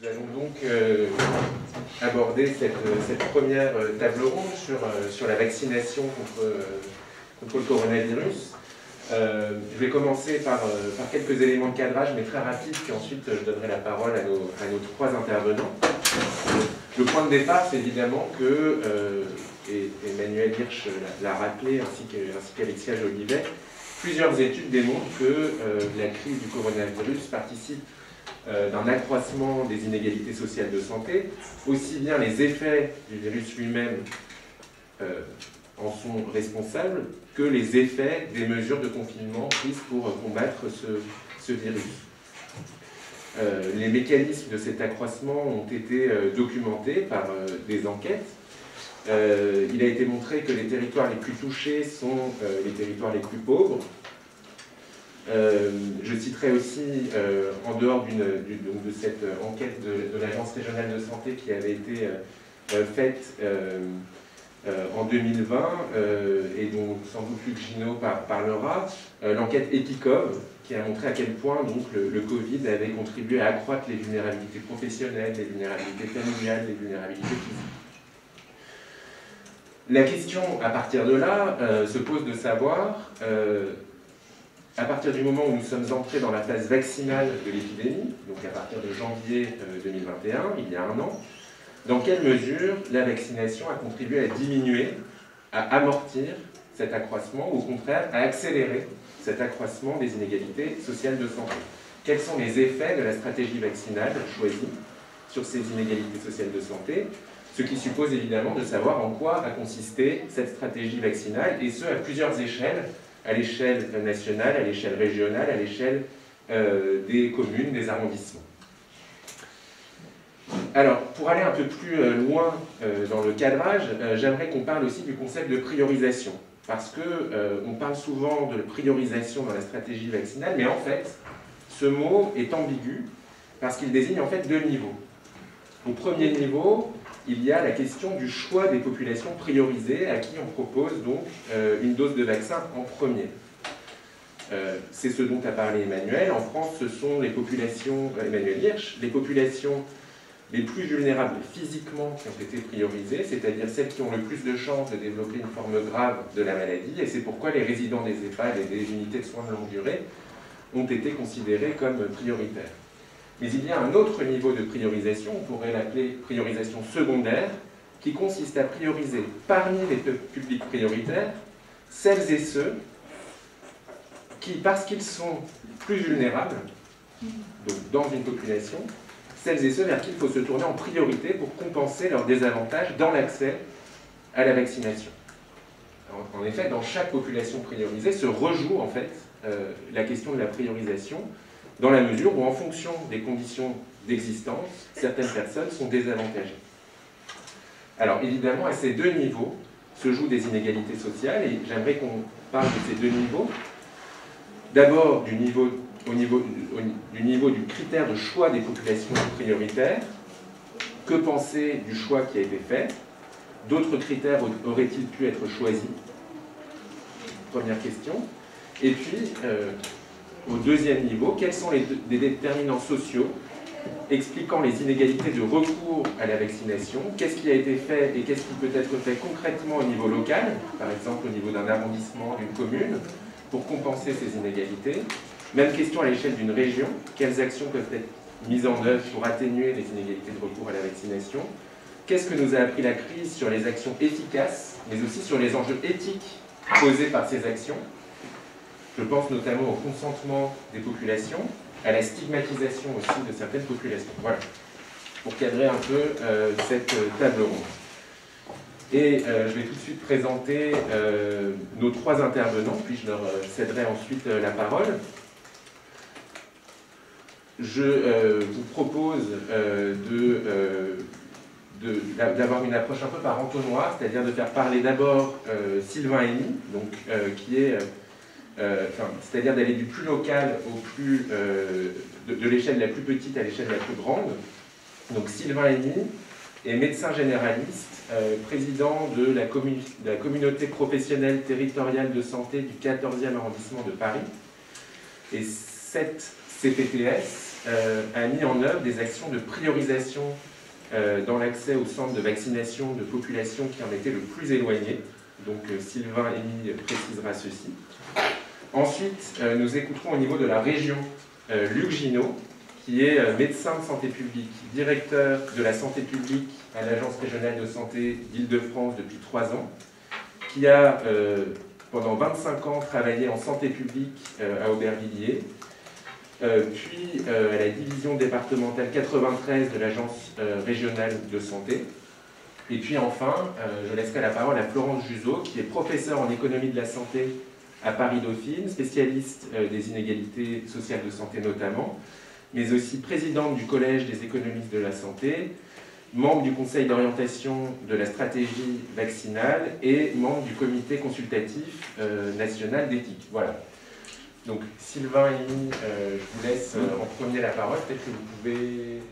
Nous allons donc euh, aborder cette, cette première euh, table ronde sur, euh, sur la vaccination contre, euh, contre le coronavirus. Euh, je vais commencer par, euh, par quelques éléments de cadrage, mais très rapides, puis ensuite euh, je donnerai la parole à nos, à nos trois intervenants. Le point de départ, c'est évidemment que, euh, et Emmanuel Hirsch l'a rappelé, ainsi que- ainsi qu'Alexia Jolivet, plusieurs études démontrent que euh, la crise du coronavirus participe euh, d'un accroissement des inégalités sociales de santé, aussi bien les effets du virus lui-même euh, en sont responsables que les effets des mesures de confinement prises pour euh, combattre ce, ce virus. Euh, les mécanismes de cet accroissement ont été euh, documentés par euh, des enquêtes. Euh, il a été montré que les territoires les plus touchés sont euh, les territoires les plus pauvres. Euh, je citerai aussi, euh, en dehors d'une- de cette euh, enquête de, l'Agence régionale de santé qui avait été faite en 2020 euh, et dont sans doute Luc Gino par- parlera, l'enquête EPICOV qui a montré à quel point donc, le, le Covid avait contribué à accroître les vulnérabilités professionnelles, les vulnérabilités familiales, les vulnérabilités physiques. La question à partir de là se pose de savoir, à partir du moment où nous sommes entrés dans la phase vaccinale de l'épidémie, donc à partir de janvier euh, 2021, il y a un an, dans quelle mesure la vaccination a contribué à diminuer, à amortir cet accroissement, ou au contraire à accélérer cet accroissement des inégalités sociales de santé? Quels sont les effets de la stratégie vaccinale choisie sur ces inégalités sociales de santé? Ce qui suppose évidemment de savoir en quoi a consisté cette stratégie vaccinale, et ce à plusieurs échelles, à l'échelle nationale, à l'échelle régionale, à l'échelle euh, des communes, des arrondissements. Alors, pour aller un peu plus euh, loin euh, dans le cadrage, j'aimerais qu'on parle aussi du concept de priorisation, parce que euh, on parle souvent de priorisation dans la stratégie vaccinale, mais en fait, ce mot est ambigu parce qu'il désigne en fait deux niveaux. Au premier niveau, il y a la question du choix des populations priorisées à qui on propose donc euh, une dose de vaccin en premier. Euh, c'est ce dont a parlé Emmanuel. En France, ce sont les populations, euh, Emmanuel Hirsch, les populations les plus vulnérables physiquement qui ont été priorisées, c'est-à-dire celles qui ont le plus de chances de développer une forme grave de la maladie, et c'est pourquoi les résidents des EHPAD et des unités de soins de longue durée ont été considérés comme prioritaires. Mais il y a un autre niveau de priorisation, on pourrait l'appeler priorisation secondaire, qui consiste à prioriser parmi les publics prioritaires celles et ceux qui, parce qu'ils sont plus vulnérables, donc dans une population, celles et ceux vers qui il faut se tourner en priorité pour compenser leurs désavantages dans l'accès à la vaccination. En, effet, dans chaque population priorisée se rejoue en fait euh, la question de la priorisation dans la mesure où, en fonction des conditions d'existence, certaines personnes sont désavantagées. Alors, évidemment, à ces deux niveaux se jouent des inégalités sociales, et j'aimerais qu'on parle de ces deux niveaux. D'abord, du niveau, au niveau, au- du niveau du critère de choix des populations prioritaires. Que penser du choix qui a été fait? D'autres critères auraient-ils pu être choisis? Première question. Et puis, euh, au deuxième niveau, quels sont les, déterminants sociaux expliquant les inégalités de recours à la vaccination, qu'est-ce qui a été fait et qu'est-ce qui peut être fait concrètement au niveau local, par exemple au niveau d'un arrondissement, d'une commune, pour compenser ces inégalités? Même question à l'échelle d'une région, quelles actions peuvent être mises en œuvre pour atténuer les inégalités de recours à la vaccination? Qu'est-ce que nous a appris la crise sur les actions efficaces, mais aussi sur les enjeux éthiques posés par ces actions? Je pense notamment au consentement des populations, à la stigmatisation aussi de certaines populations. Voilà, pour cadrer un peu euh, cette euh, table ronde. Et euh, je vais tout de suite présenter nos trois intervenants, puis je leur céderai ensuite la parole. Je vous propose d'avoir une approche un peu par entonnoir, c'est-à-dire de faire parler d'abord Sylvain Henny, donc, qui est... euh, c'est-à-dire d'aller du plus local au plus, euh, de, l'échelle la plus petite à l'échelle la plus grande. Donc Sylvain Henny est médecin généraliste, euh, président de la, commu- de la communauté professionnelle territoriale de santé du 14e arrondissement de Paris. Et cette CPTS a mis en œuvre des actions de priorisation dans l'accès aux centres de vaccination de populations qui en étaient le plus éloignées. Donc Sylvain Émy précisera ceci. Ensuite, nous écouterons au niveau de la région Luc Ginot, qui est médecin de santé publique, directeur de la santé publique à l'Agence régionale de santé d'Île-de-France depuis trois ans, qui a pendant 25 ans travaillé en santé publique euh, à Aubervilliers, euh, puis euh, à la division départementale 93 de l'Agence régionale de santé. Et puis enfin, je laisserai la parole à Florence Juseau, qui est professeure en économie de la santé à Paris-Dauphine, spécialiste des inégalités sociales de santé notamment, mais aussi présidente du Collège des économistes de la santé, membre du conseil d'orientation de la stratégie vaccinale et membre du comité consultatif euh, national d'éthique. Voilà. Donc Sylvain et euh, je vous laisse euh, en premier la parole. Peut-être que vous pouvez